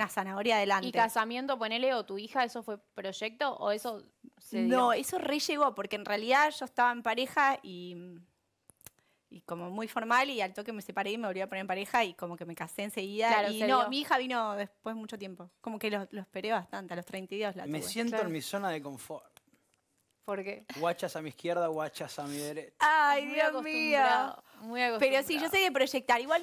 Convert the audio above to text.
una zanahoria adelante. ¿Y casamiento, ponele, o tu hija, eso fue proyecto o eso se dio? No, eso re llegó, porque en realidad yo estaba en pareja y, y como muy formal y al toque me separé y me volví a poner en pareja y como que me casé enseguida. Claro, y no, dio. mi hija vino después mucho tiempo. Como que lo, lo esperé bastante, a los 32 la Me tuve. siento Claro. en mi zona de confort. ¿Por qué? Guachas a mi izquierda, guachas a mi derecha. Ay, Dios mío. acostumbrado, Pero sí, yo acostumbrado. soy de proyectar. Igual